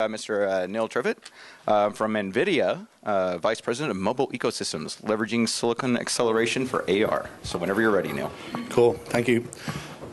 Uh, Mr. Uh, Neil Trevett uh, from NVIDIA, uh, Vice President of Mobile Ecosystems, leveraging silicon acceleration for AR. So whenever you're ready, Neil. Cool, thank you.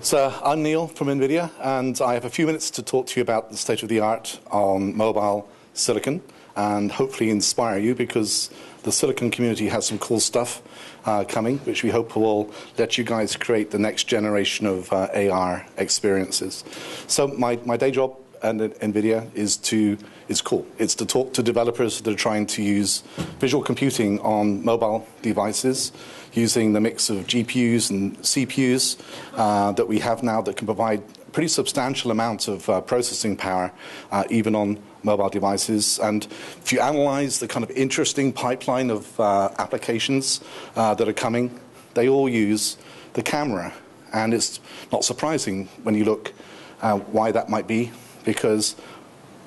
So I'm Neil from NVIDIA, and I have a few minutes to talk to you about the state of the art on mobile silicon and hopefully inspire you because the silicon community has some cool stuff uh, coming, which we hope will let you guys create the next generation of uh, AR experiences. So my, my day job and NVIDIA is to is cool. It's to talk to developers that are trying to use visual computing on mobile devices using the mix of GPUs and CPUs uh, that we have now that can provide pretty substantial amounts of uh, processing power uh, even on mobile devices. And if you analyze the kind of interesting pipeline of uh, applications uh, that are coming, they all use the camera. And it's not surprising when you look uh, why that might be because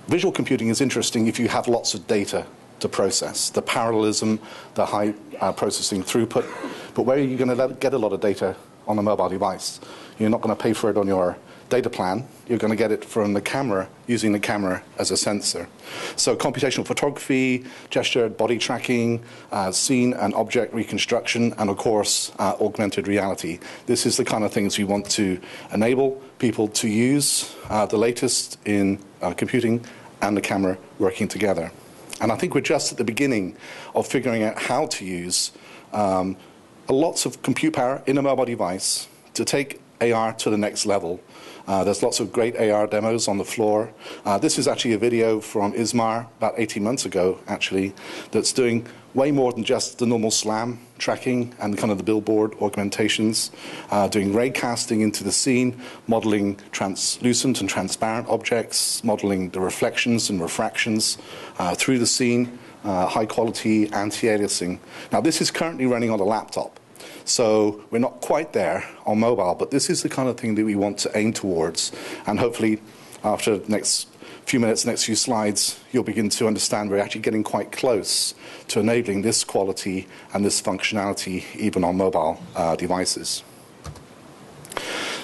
visual computing is interesting if you have lots of data to process, the parallelism, the high uh, processing throughput. But where are you going to get a lot of data on a mobile device? You're not going to pay for it on your data plan, you're going to get it from the camera using the camera as a sensor. So computational photography, gesture, body tracking, uh, scene and object reconstruction, and of course, uh, augmented reality. This is the kind of things we want to enable people to use uh, the latest in uh, computing and the camera working together. And I think we're just at the beginning of figuring out how to use um, lots of compute power in a mobile device to take AR to the next level uh, there's lots of great AR demos on the floor. Uh, this is actually a video from ISMAR about 18 months ago, actually, that's doing way more than just the normal SLAM tracking and kind of the billboard augmentations, uh, doing ray casting into the scene, modeling translucent and transparent objects, modeling the reflections and refractions uh, through the scene, uh, high quality anti-aliasing. Now this is currently running on a laptop. So we're not quite there on mobile, but this is the kind of thing that we want to aim towards. And hopefully, after the next few minutes, next few slides, you'll begin to understand we're actually getting quite close to enabling this quality and this functionality even on mobile uh, devices.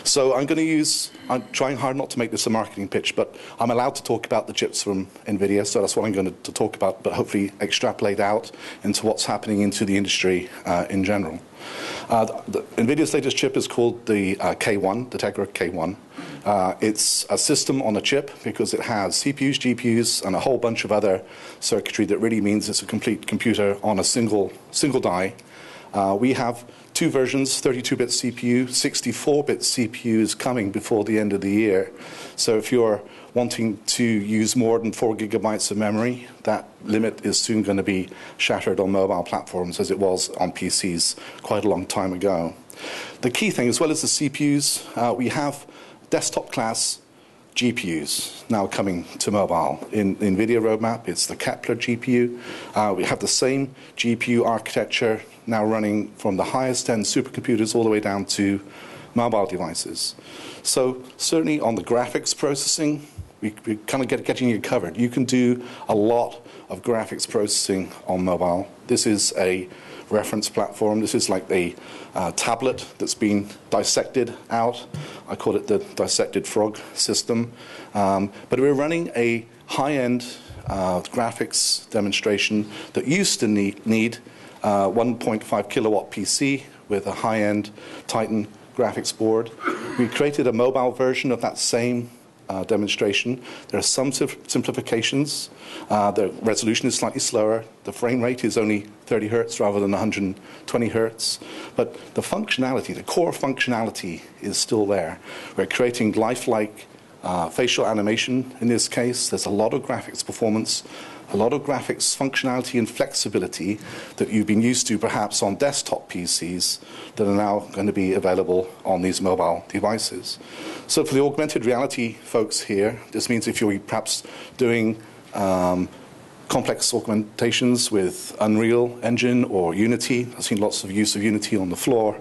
So I'm going to use, I'm trying hard not to make this a marketing pitch, but I'm allowed to talk about the chips from NVIDIA, so that's what I'm going to, to talk about, but hopefully extrapolate out into what's happening into the industry uh, in general. Uh, the, NVIDIA's latest chip is called the uh, K1, the Tegra K1. Uh, it's a system on a chip because it has CPUs, GPUs, and a whole bunch of other circuitry that really means it's a complete computer on a single, single die. Uh, we have two versions, 32-bit CPU, 64-bit CPU is coming before the end of the year. So if you're wanting to use more than four gigabytes of memory, that limit is soon going to be shattered on mobile platforms as it was on PCs quite a long time ago. The key thing, as well as the CPUs, uh, we have desktop class GPUs now coming to mobile. In the NVIDIA roadmap, it's the Kepler GPU. Uh, we have the same GPU architecture now running from the highest end supercomputers all the way down to mobile devices. So certainly on the graphics processing, we, we kind of get getting you covered. You can do a lot of graphics processing on mobile. This is a reference platform. This is like the uh, tablet that's been dissected out. I call it the dissected frog system. Um, but we're running a high-end uh, graphics demonstration that used to need, need uh, 1.5 kilowatt PC with a high-end Titan graphics board. We created a mobile version of that same uh, demonstration. There are some simplifications. Uh, the resolution is slightly slower. The frame rate is only 30 hertz rather than 120 hertz. But the functionality, the core functionality, is still there. We're creating lifelike uh, facial animation in this case. There's a lot of graphics performance a lot of graphics functionality and flexibility that you've been used to perhaps on desktop PCs that are now going to be available on these mobile devices. So for the augmented reality folks here, this means if you're perhaps doing um, complex augmentations with Unreal Engine or Unity, I've seen lots of use of Unity on the floor,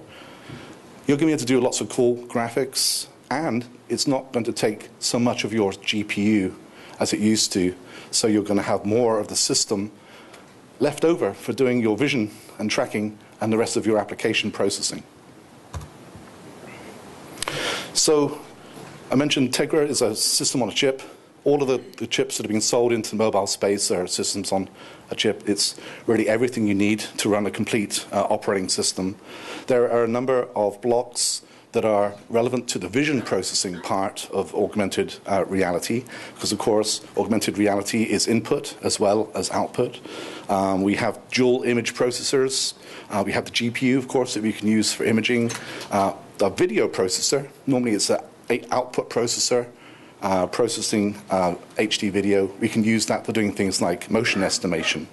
you're going to be able to do lots of cool graphics and it's not going to take so much of your GPU as it used to so you're going to have more of the system left over for doing your vision and tracking and the rest of your application processing. So I mentioned Tegra is a system on a chip. all of the, the chips that have been sold into the mobile space are systems on a chip. It's really everything you need to run a complete uh, operating system. There are a number of blocks that are relevant to the vision processing part of augmented uh, reality, because of course, augmented reality is input as well as output. Um, we have dual image processors. Uh, we have the GPU, of course, that we can use for imaging. Uh, the video processor, normally it's an output processor. Uh, processing HD uh, video, we can use that for doing things like motion estimation.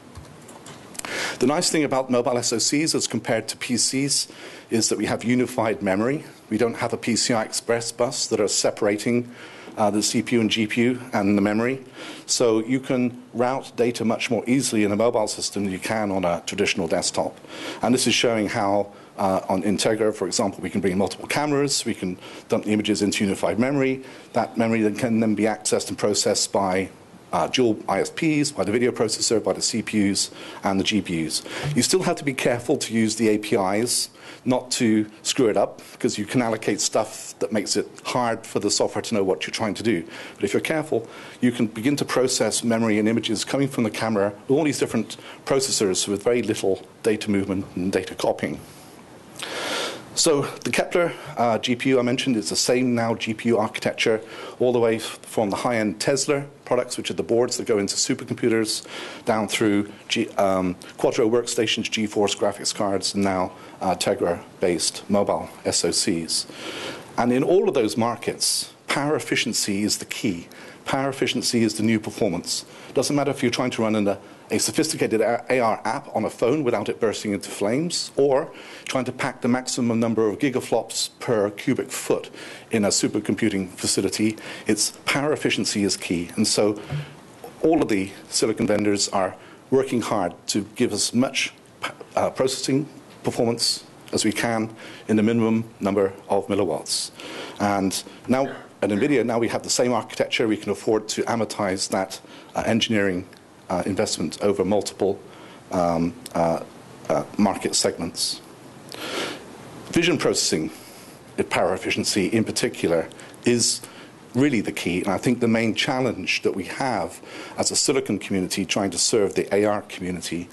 The nice thing about mobile SoCs as compared to PCs is that we have unified memory. We don't have a PCI Express bus that are separating uh, the CPU and GPU and the memory. So you can route data much more easily in a mobile system than you can on a traditional desktop. And this is showing how uh, on Integra, for example, we can bring multiple cameras, we can dump the images into unified memory. That memory then can then be accessed and processed by uh, dual ISPs, by the video processor, by the CPUs, and the GPUs. You still have to be careful to use the APIs, not to screw it up, because you can allocate stuff that makes it hard for the software to know what you're trying to do. But if you're careful, you can begin to process memory and images coming from the camera with all these different processors with very little data movement and data copying. So the Kepler uh, GPU I mentioned is the same now GPU architecture all the way from the high-end Tesla products, which are the boards that go into supercomputers, down through G, um, Quadro workstations, GeForce graphics cards, and now uh, Tegra-based mobile SoCs. And in all of those markets, power efficiency is the key. Power efficiency is the new performance. Doesn't matter if you're trying to run in a a sophisticated AR app on a phone without it bursting into flames, or trying to pack the maximum number of gigaflops per cubic foot in a supercomputing facility, its power efficiency is key. And so all of the silicon vendors are working hard to give as much uh, processing performance as we can in the minimum number of milliwatts. And now at NVIDIA, now we have the same architecture, we can afford to amortize that uh, engineering investment over multiple um, uh, uh, market segments. Vision processing, power efficiency in particular, is really the key. And I think the main challenge that we have as a silicon community trying to serve the AR community,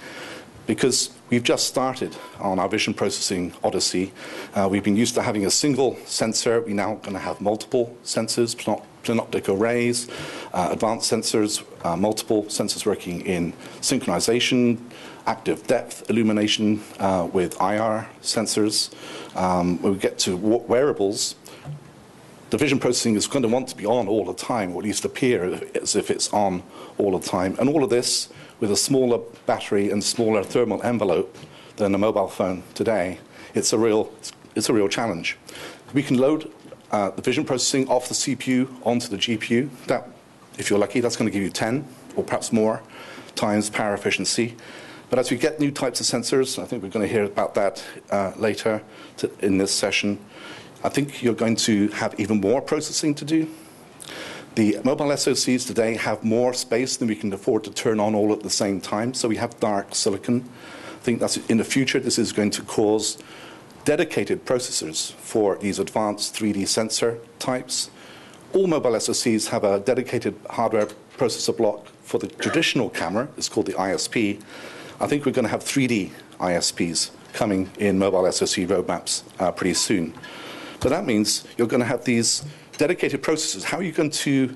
because we've just started on our vision processing odyssey. Uh, we've been used to having a single sensor. We're now going to have multiple sensors, plenoptic arrays, uh, advanced sensors, uh, multiple sensors working in synchronization, active depth illumination uh, with IR sensors. Um, when we get to wearables, the vision processing is going to want to be on all the time, or at least appear as if it's on all the time. And all of this with a smaller battery and smaller thermal envelope than a mobile phone today. It's a real, it's a real challenge. We can load uh, the vision processing off the CPU onto the GPU. That, if you're lucky, that's going to give you 10 or perhaps more times power efficiency. But as we get new types of sensors, I think we're going to hear about that uh, later to, in this session, I think you're going to have even more processing to do. The mobile SoCs today have more space than we can afford to turn on all at the same time, so we have dark silicon. I think that's in the future, this is going to cause dedicated processors for these advanced 3D sensor types. All mobile SoCs have a dedicated hardware processor block for the traditional camera. It's called the ISP. I think we're going to have 3D ISPs coming in mobile SoC roadmaps uh, pretty soon. But that means you're going to have these dedicated processors. How are you going to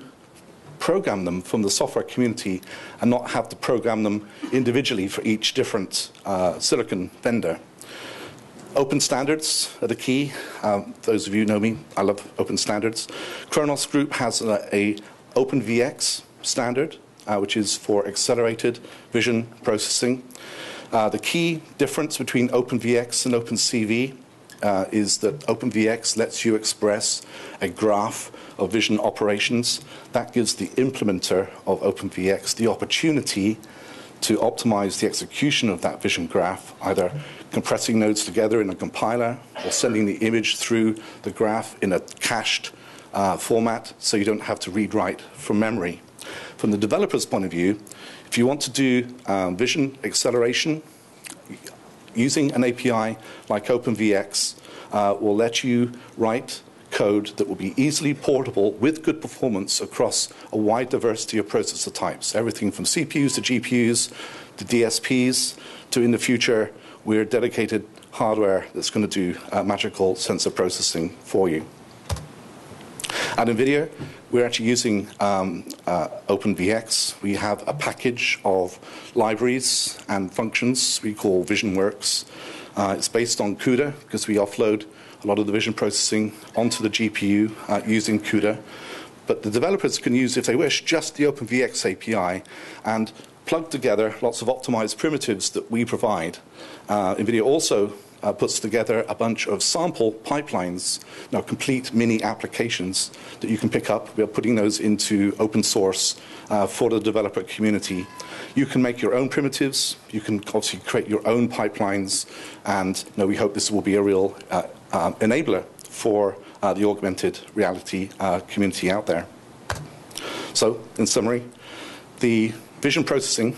program them from the software community and not have to program them individually for each different uh, silicon vendor? Open standards are the key. Um, those of you know me, I love open standards. Khronos Group has a, a OpenVX standard, uh, which is for accelerated vision processing. Uh, the key difference between OpenVX and OpenCV uh, is that OpenVX lets you express a graph of vision operations. That gives the implementer of OpenVX the opportunity to optimize the execution of that vision graph, either compressing nodes together in a compiler or sending the image through the graph in a cached uh, format so you don't have to read write from memory. From the developer's point of view, if you want to do um, vision acceleration, using an API like OpenVX uh, will let you write code that will be easily portable with good performance across a wide diversity of processor types, everything from CPUs to GPUs to DSPs to in the future, we're dedicated hardware that's going to do uh, magical sensor processing for you. At NVIDIA, we're actually using um, uh, OpenVX. We have a package of libraries and functions we call VisionWorks. Uh, it's based on CUDA because we offload a lot of the vision processing onto the GPU uh, using CUDA. But the developers can use, if they wish, just the OpenVX API and plug together lots of optimized primitives that we provide. Uh, NVIDIA also uh, puts together a bunch of sample pipelines, now complete mini applications that you can pick up. We're putting those into open source uh, for the developer community. You can make your own primitives. You can obviously create your own pipelines, and you know, we hope this will be a real uh, uh enabler for uh, the augmented reality uh, community out there. So, in summary, the vision processing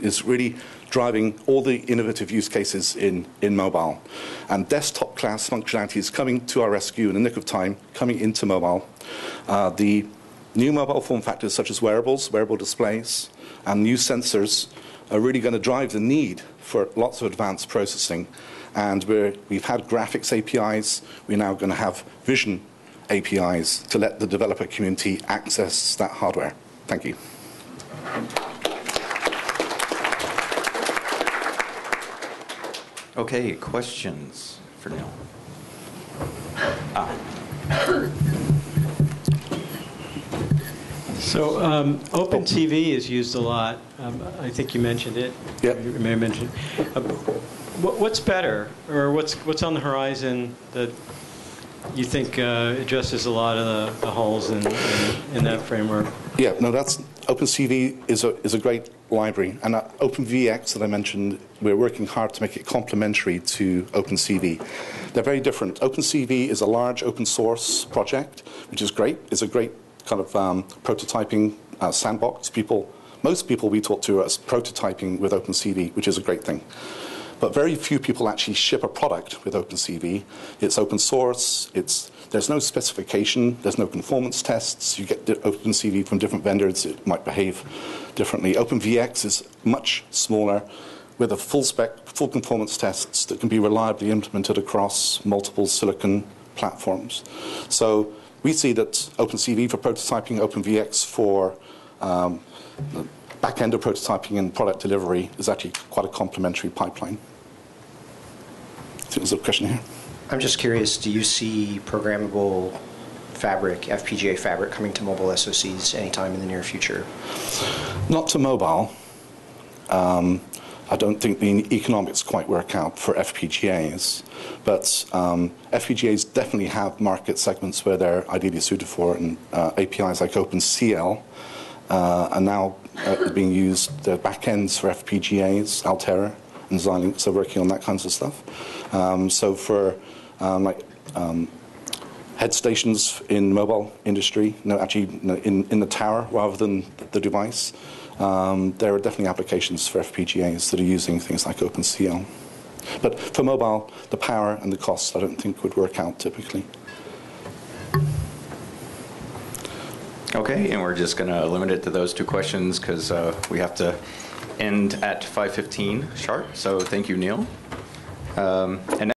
is really driving all the innovative use cases in, in mobile. And desktop class functionality is coming to our rescue in the nick of time, coming into mobile. Uh, the new mobile form factors such as wearables, wearable displays, and new sensors are really going to drive the need for lots of advanced processing. And we have had graphics APIs, we're now going to have vision APIs to let the developer community access that hardware. Thank you. Okay, questions for Neil? Ah. So um, OpenCV is used a lot. Um, I think you mentioned it. Yep. You may have mentioned. Uh, what, what's better, or what's what's on the horizon that you think uh, addresses a lot of the, the holes in, in, in that framework? Yeah, no, that's OpenCV is a, is a great library. And OpenVX that I mentioned, we're working hard to make it complementary to OpenCV. They're very different. OpenCV is a large open source project, which is great. It's a great kind of um, prototyping uh, sandbox. People, most people we talk to are prototyping with OpenCV, which is a great thing. But very few people actually ship a product with OpenCV. It's open source. It's, there's no specification. There's no conformance tests. You get OpenCV from different vendors. It might behave differently. OpenVX is much smaller with a full spec, full conformance tests that can be reliably implemented across multiple silicon platforms. So we see that OpenCV for prototyping, OpenVX for um, back end of prototyping and product delivery is actually quite a complementary pipeline. There's a question here. I'm just curious, do you see programmable fabric, FPGA fabric, coming to mobile SoCs anytime in the near future? Not to mobile. Um, I don't think the economics quite work out for FPGAs, but um, FPGAs definitely have market segments where they're ideally suited for, and uh, APIs like OpenCL uh, are now uh, being used. The backends for FPGAs, Altera and Xilinx are working on that kinds of stuff. Um, so for um, like um, head stations in mobile industry, no, actually in, in the tower rather than the device, um, there are definitely applications for FPGAs that are using things like OpenCL. But for mobile, the power and the costs I don't think would work out typically. Okay, and we're just going to limit it to those two questions because uh, we have to end at 5:15 sharp. So thank you, Neil. Um, and